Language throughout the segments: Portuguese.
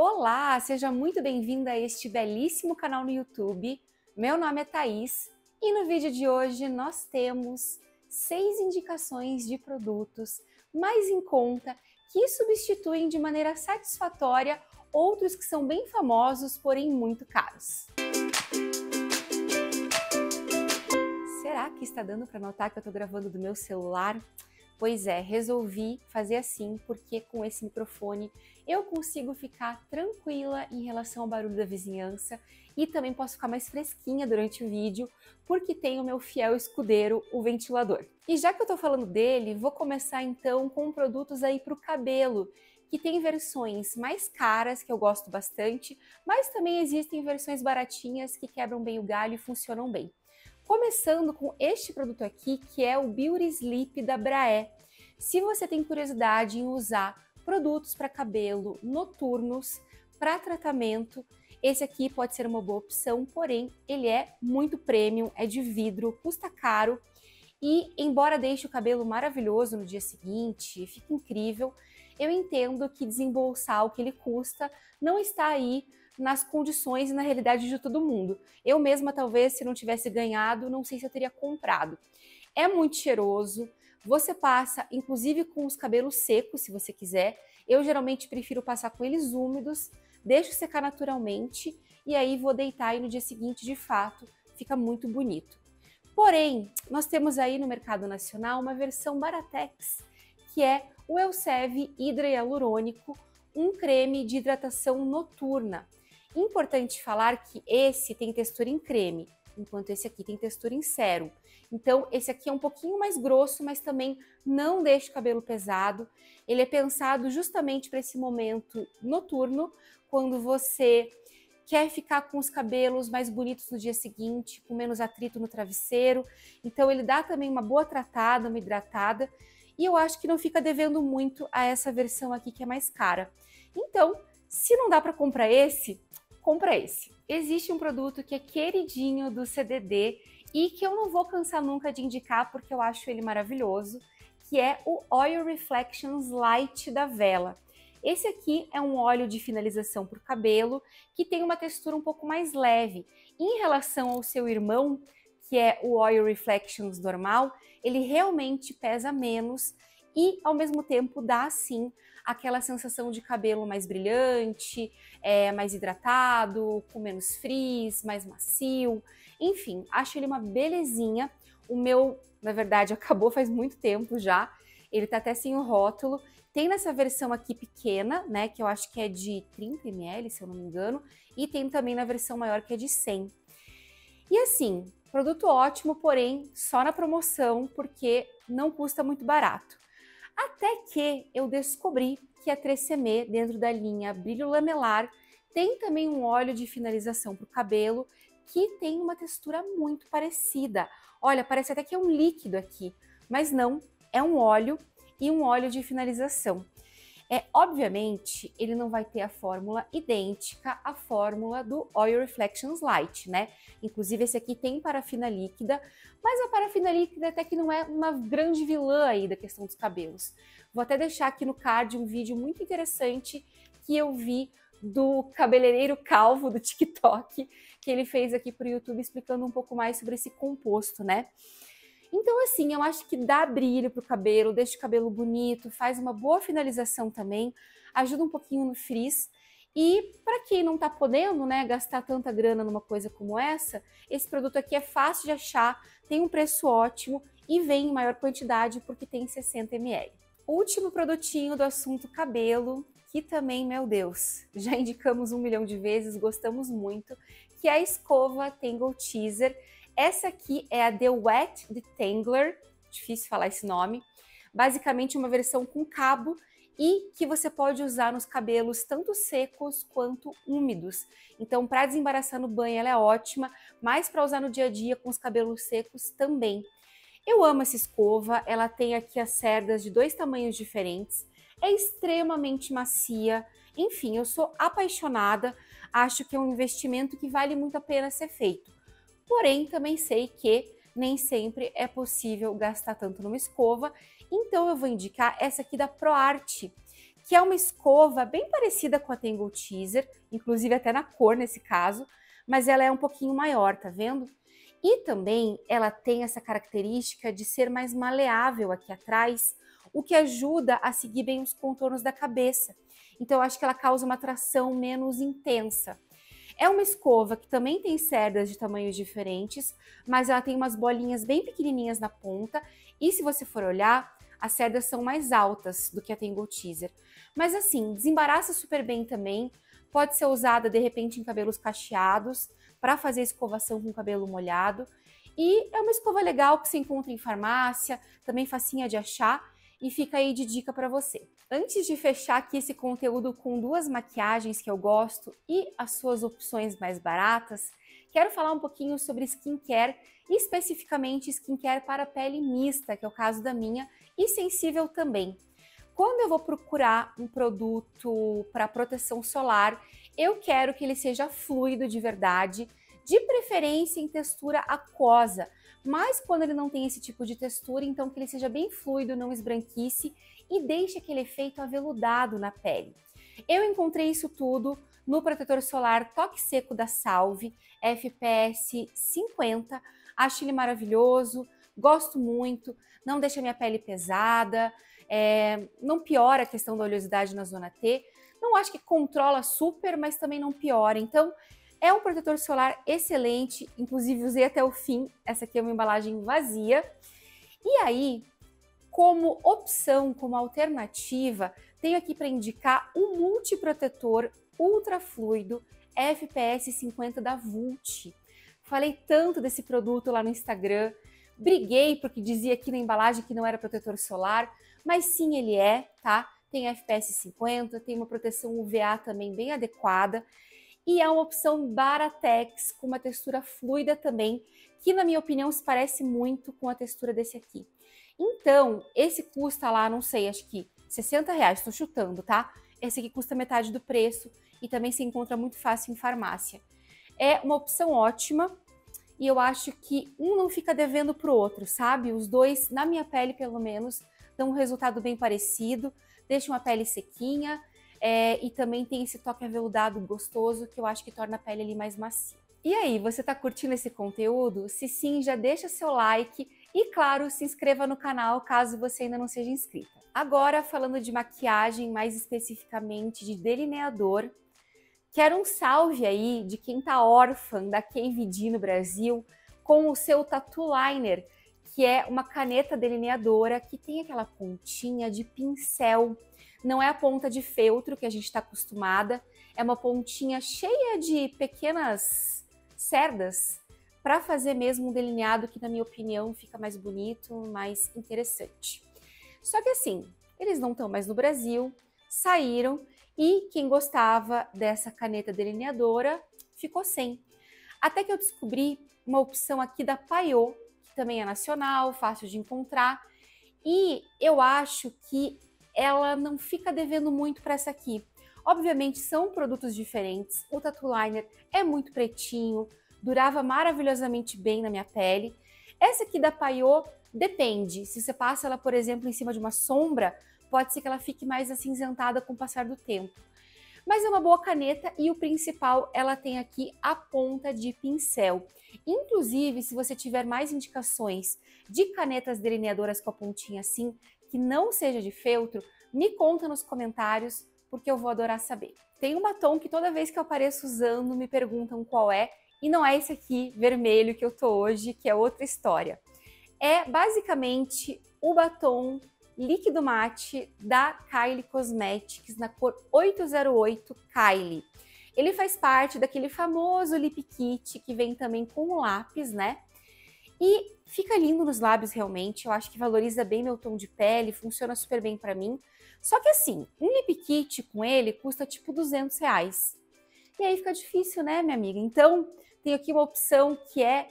Olá, seja muito bem-vinda a este belíssimo canal no YouTube. Meu nome é Thaís e no vídeo de hoje nós temos seis indicações de produtos mais em conta que substituem de maneira satisfatória outros que são bem famosos, porém muito caros. Será que está dando para notar que eu estou gravando do meu celular? Pois é, resolvi fazer assim porque com esse microfone eu consigo ficar tranquila em relação ao barulho da vizinhança e também posso ficar mais fresquinha durante o vídeo porque tem o meu fiel escudeiro, o ventilador. E já que eu tô falando dele, vou começar então com produtos aí para o cabelo, que tem versões mais caras, que eu gosto bastante, mas também existem versões baratinhas que quebram bem o galho e funcionam bem. Começando com este produto aqui, que é o Beauty Sleep da Braé. Se você tem curiosidade em usar produtos para cabelo noturnos, para tratamento, esse aqui pode ser uma boa opção, porém ele é muito premium, é de vidro, custa caro e embora deixe o cabelo maravilhoso no dia seguinte, fica incrível, eu entendo que desembolsar o que ele custa não está aí nas condições e na realidade de todo mundo. Eu mesma, talvez, se não tivesse ganhado, não sei se eu teria comprado. É muito cheiroso, você passa, inclusive, com os cabelos secos, se você quiser. Eu geralmente prefiro passar com eles úmidos, deixo secar naturalmente e aí vou deitar e no dia seguinte, de fato, fica muito bonito. Porém, nós temos aí no mercado nacional uma versão Baratex, que é o Elsev Hidra Hialurônico, um creme de hidratação noturna. Importante falar que esse tem textura em creme, enquanto esse aqui tem textura em sérum. Então, esse aqui é um pouquinho mais grosso, mas também não deixa o cabelo pesado. Ele é pensado justamente para esse momento noturno, quando você quer ficar com os cabelos mais bonitos no dia seguinte, com menos atrito no travesseiro. Então, ele dá também uma boa tratada, uma hidratada. E eu acho que não fica devendo muito a essa versão aqui que é mais cara. Então, se não dá para comprar esse, compra esse. Existe um produto que é queridinho do CDD e que eu não vou cansar nunca de indicar porque eu acho ele maravilhoso, que é o Oil Reflections Light da Vela. Esse aqui é um óleo de finalização para o cabelo que tem uma textura um pouco mais leve. Em relação ao seu irmão, que é o Oil Reflections normal, ele realmente pesa menos e ao mesmo tempo dá sim aquela sensação de cabelo mais brilhante, é, mais hidratado, com menos frizz, mais macio. Enfim, acho ele uma belezinha. O meu, na verdade, acabou faz muito tempo já. Ele tá até sem o rótulo. Tem nessa versão aqui pequena, né, que eu acho que é de 30 ml, se eu não me engano, e tem também na versão maior que é de 100. E assim, produto ótimo, porém só na promoção, porque não custa muito barato. Até que eu descobri que a 3CM, dentro da linha Brilho Lamelar, tem também um óleo de finalização para o cabelo que tem uma textura muito parecida. Olha, parece até que é um líquido aqui, mas não, é um óleo e um óleo de finalização. É, obviamente, ele não vai ter a fórmula idêntica à fórmula do Oil Reflections Light, né? Inclusive, esse aqui tem parafina líquida, mas a parafina líquida até que não é uma grande vilã aí da questão dos cabelos. Vou até deixar aqui no card um vídeo muito interessante que eu vi do cabeleireiro calvo do TikTok, que ele fez aqui para o YouTube explicando um pouco mais sobre esse composto, né? Então, assim, eu acho que dá brilho pro cabelo, deixa o cabelo bonito, faz uma boa finalização também, ajuda um pouquinho no frizz. E para quem não está podendo, né, gastar tanta grana numa coisa como essa, esse produto aqui é fácil de achar, tem um preço ótimo e vem em maior quantidade porque tem 60 ml. Último produtinho do assunto cabelo, que também, meu Deus, já indicamos um milhão de vezes, gostamos muito, que é a escova Tangle Teaser essa aqui é a The Wet Detangler, difícil falar esse nome, basicamente uma versão com cabo e que você pode usar nos cabelos tanto secos quanto úmidos. Então, para desembaraçar no banho ela é ótima, mas para usar no dia a dia com os cabelos secos também. Eu amo essa escova, ela tem aqui as cerdas de dois tamanhos diferentes, é extremamente macia, enfim, eu sou apaixonada, acho que é um investimento que vale muito a pena ser feito. Porém, também sei que nem sempre é possível gastar tanto numa escova, então eu vou indicar essa aqui da ProArt, que é uma escova bem parecida com a Tangle Teaser, inclusive até na cor nesse caso, mas ela é um pouquinho maior, tá vendo? E também ela tem essa característica de ser mais maleável aqui atrás, o que ajuda a seguir bem os contornos da cabeça. Então, eu acho que ela causa uma tração menos intensa. É uma escova que também tem cerdas de tamanhos diferentes, mas ela tem umas bolinhas bem pequenininhas na ponta. E se você for olhar, as cerdas são mais altas do que a Tangle Teaser. Mas assim, desembaraça super bem também. Pode ser usada de repente em cabelos cacheados para fazer escovação com cabelo molhado. E é uma escova legal que se encontra em farmácia, também facinha de achar e fica aí de dica para você. Antes de fechar aqui esse conteúdo com duas maquiagens que eu gosto e as suas opções mais baratas, quero falar um pouquinho sobre skincare, especificamente skincare para pele mista, que é o caso da minha, e sensível também. Quando eu vou procurar um produto para proteção solar, eu quero que ele seja fluido de verdade, de preferência em textura aquosa, mas quando ele não tem esse tipo de textura, então que ele seja bem fluido, não esbranquice e deixe aquele efeito aveludado na pele. Eu encontrei isso tudo no protetor solar Toque Seco da Salve, FPS 50. Acho ele maravilhoso, gosto muito, não deixa minha pele pesada, é, não piora a questão da oleosidade na zona T. Não acho que controla super, mas também não piora. Então, é um protetor solar excelente, inclusive usei até o fim. Essa aqui é uma embalagem vazia. E aí, como opção, como alternativa, tenho aqui para indicar o multiprotetor ultra fluido FPS 50 da Vult. Falei tanto desse produto lá no Instagram, briguei porque dizia aqui na embalagem que não era protetor solar, mas sim ele é, tá? Tem FPS 50, tem uma proteção UVA também bem adequada e é uma opção Baratex com uma textura fluida também, que na minha opinião se parece muito com a textura desse aqui. Então, esse custa lá, não sei, acho que 60 reais, estou chutando, tá? Esse aqui custa metade do preço e também se encontra muito fácil em farmácia. É uma opção ótima e eu acho que um não fica devendo para o outro, sabe? Os dois, na minha pele pelo menos, dão um resultado bem parecido, deixam a pele sequinha é, e também tem esse toque aveludado gostoso que eu acho que torna a pele ali mais macia. E aí, você está curtindo esse conteúdo? Se sim, já deixa seu like e, claro, se inscreva no canal caso você ainda não seja inscrita. Agora, falando de maquiagem, mais especificamente de delineador, quero um salve aí de quem tá órfã da KVD no Brasil com o seu Tattoo Liner, que é uma caneta delineadora que tem aquela pontinha de pincel não é a ponta de feltro que a gente está acostumada, é uma pontinha cheia de pequenas cerdas para fazer mesmo um delineado que, na minha opinião, fica mais bonito, mais interessante. Só que assim, eles não estão mais no Brasil, saíram e quem gostava dessa caneta delineadora ficou sem. Até que eu descobri uma opção aqui da Paiô, que também é nacional, fácil de encontrar, e eu acho que ela não fica devendo muito para essa aqui. Obviamente são produtos diferentes, o Tattoo Liner é muito pretinho, durava maravilhosamente bem na minha pele. Essa aqui da Paiô depende, se você passa ela, por exemplo, em cima de uma sombra, pode ser que ela fique mais acinzentada com o passar do tempo. Mas é uma boa caneta e o principal, ela tem aqui a ponta de pincel. Inclusive, se você tiver mais indicações de canetas delineadoras com a pontinha assim, que não seja de feltro, me conta nos comentários, porque eu vou adorar saber. Tem um batom que toda vez que eu apareço usando me perguntam qual é, e não é esse aqui vermelho que eu tô hoje, que é outra história. É basicamente o batom líquido mate da Kylie Cosmetics na cor 808 Kylie. Ele faz parte daquele famoso lip kit que vem também com lápis, né? E fica lindo nos lábios realmente, eu acho que valoriza bem meu tom de pele, funciona super bem para mim. Só que assim, um lip kit com ele custa tipo 200 reais. E aí fica difícil, né, minha amiga? Então, tem aqui uma opção que é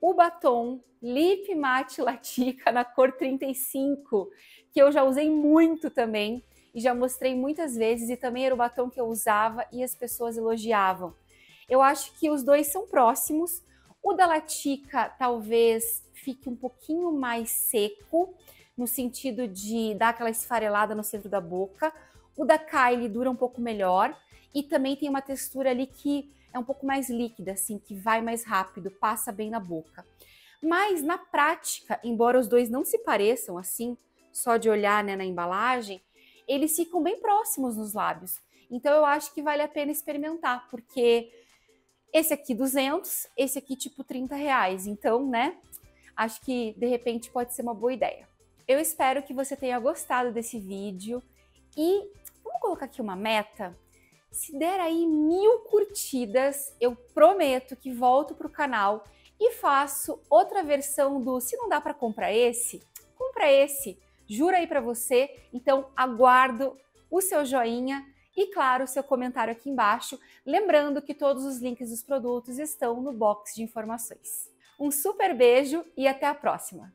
o batom Lip Matte Latica na cor 35, que eu já usei muito também e já mostrei muitas vezes e também era o batom que eu usava e as pessoas elogiavam. Eu acho que os dois são próximos, o da Latica talvez fique um pouquinho mais seco, no sentido de dar aquela esfarelada no centro da boca. O da Kylie dura um pouco melhor e também tem uma textura ali que é um pouco mais líquida, assim, que vai mais rápido, passa bem na boca. Mas na prática, embora os dois não se pareçam assim, só de olhar né, na embalagem, eles ficam bem próximos nos lábios. Então eu acho que vale a pena experimentar, porque esse aqui 200, esse aqui tipo 30 reais. Então, né, acho que de repente pode ser uma boa ideia. Eu espero que você tenha gostado desse vídeo e vamos colocar aqui uma meta. Se der aí mil curtidas, eu prometo que volto para o canal e faço outra versão do se não dá para comprar esse, compra esse. Jura aí para você. Então aguardo o seu joinha e, claro, seu comentário aqui embaixo. Lembrando que todos os links dos produtos estão no box de informações. Um super beijo e até a próxima!